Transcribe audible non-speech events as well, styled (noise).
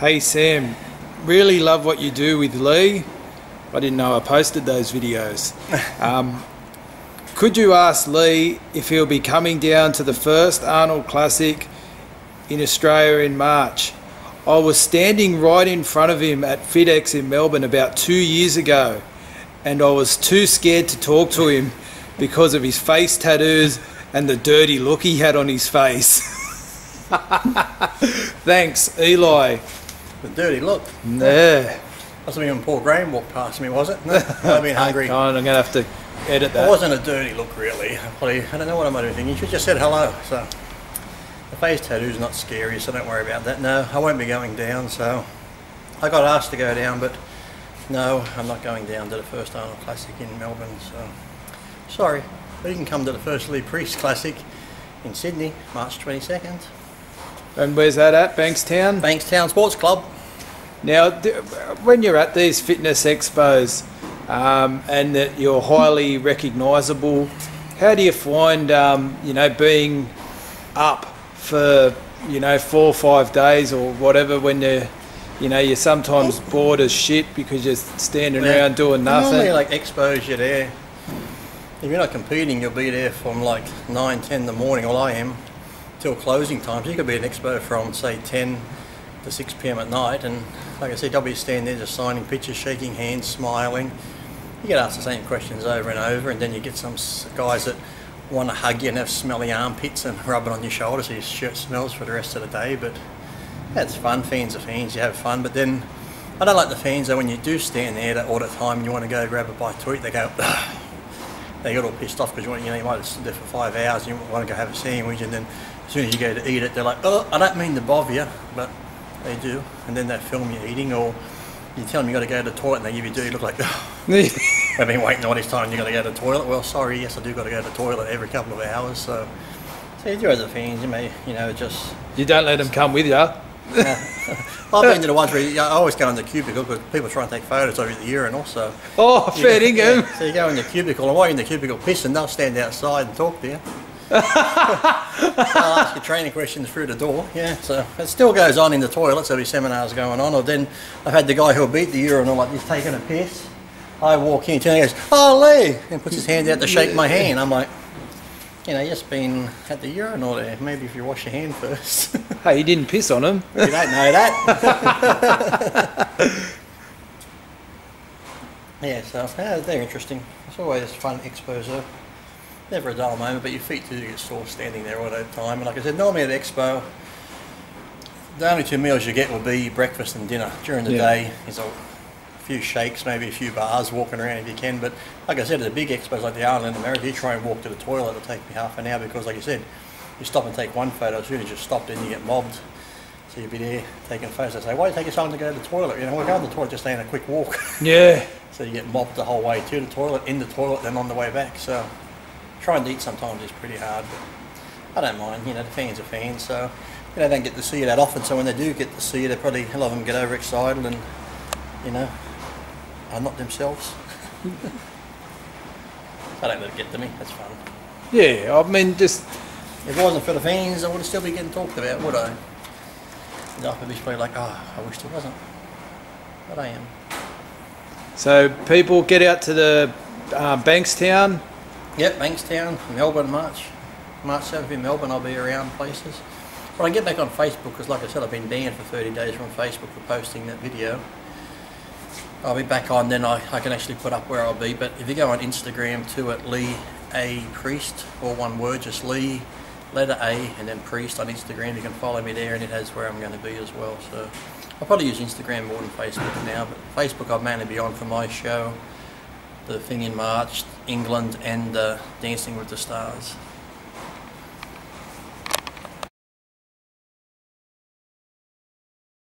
Hey Sam, really love what you do with Lee. I didn't know I posted those videos. (laughs) Um, could you ask Lee if he'll be coming down to the first Arnold Classic in Australia in March? I was standing right in front of him at FitX in Melbourne about two years ago, and I was too scared to talk to him because of his face tattoos and the dirty look he had on his face. (laughs) Thanks, Eli. The dirty look. Yeah. Have been when Paul Graham walked past me, was it? (laughs) I've been hungry. I'm going to have to edit that. It wasn't a dirty look, really. I Probably, I don't know what I might have been thinking. You should just said hello. So the face tattoo's not scary, so don't worry about that. No, I won't be going down. So I got asked to go down, but no, I'm not going down to the first Arnold Classic in Melbourne. So sorry, but you can come to the first Lee Priest Classic in Sydney, March 22nd. And where's that at? Bankstown? Bankstown Sports Club. Now, when you're at these fitness expos um, and that you're highly recognisable, how do you find, um, you know, being up for, you know, four or five days or whatever when you're, you know, you're sometimes bored as shit because you're standing Yeah. around doing nothing? Normally, like expos, you're there. If you're not competing, you'll be there from like 9, 10 in the morning, well I am, till closing time. So you could be an expo from say 10 to 6 p.m. at night and like I said, be standing there just signing pictures, shaking hands, smiling. You get asked the same questions over and over and then you get some guys that want to hug you and have smelly armpits and (laughs) rub it on your shoulder so your shirt smells for the rest of the day. But that's fun, fans are fans, you have fun. But then I don't like the fans though when you do stand there all the time and you want to go grab a bite to eat, they go, they got all pissed off because you, want- you know you might have stood there for five hours and you want to go have a sandwich and then as soon as you go to eat it they're like oh I don't mean to bother you but they do. And then they film you eating or you tell them you got to go to the toilet and they give you do, you look like I've (laughs) been waiting all this time you got to go to the toilet? Well sorry yes I do got to go to the toilet every couple of hours so so you do as a fans you may you know just you don't let them come with you. I've been to the ones where you, I always go in the cubicle because people try and take photos at the urinal so Oh, fair. Yeah, So you go in the cubicle, and while you're in the cubicle pissing, they'll stand outside and talk to you. (laughs) I'll ask you training questions through the door. Yeah, so it still goes on in the toilets. There'll be seminars going on. Or then I've had the guy who'll beat the urinal like he's taking a piss. I walk in, and he goes, "Oh, Lee," and puts his hand out to shake my hand. I'm like, you know, just been at the urinal there. Maybe if you wash your hand first. (laughs) Hey, you didn't piss on him. you don't know that. (laughs) yeah, so yeah, they're interesting. It's always fun expos though. Never a dull moment, but your feet do get sore standing there all the time. And like I said, normally at expo, the only two meals you get will be breakfast and dinner. During the Yeah. day, is a few shakes, maybe a few bars, walking around if you can. But like I said, at the big expos like the Arnold in America, you try and walk to the toilet, it'll take me half an hour because, like you said, you stop and take one photo, as soon as you stop, then you get mobbed. So you'll be there taking photos. They say, why are you taking so long to go to the toilet? You know, we're going to the toilet just staying a quick walk. (laughs) Yeah. so you get mobbed the whole way to the toilet, in the toilet, then on the way back. So trying to eat sometimes is pretty hard, but I don't mind. You know, the fans are fans, so you know, they don't get to see you that often. So when they do get to see you, they probably a lot of them get overexcited and you know are not themselves. (laughs) I don't let it get to me. That's fun. Yeah, I mean, just If it wasn't for the fans, I would still be getting talked about, would I? And I'd be probably like, oh, I wish there wasn't. But I am. so people get out to the uh, Bankstown. Yep, Bankstown, Melbourne, March. March 7th in Melbourne, I'll be around places. But I get back on Facebook, because like I said, I've been banned for 30 days from Facebook for posting that video. I'll be back on, then I, I can actually put up where I'll be. But if you go on Instagram too at Lee A Priest, or one word, just Lee, letter A, and then Priest on Instagram, you can follow me there, and it has where I'm going to be as well. So I'll probably use Instagram more than Facebook now, but Facebook I'll mainly be on for my show, the thing in March, England, and uh, Dancing with the Stars.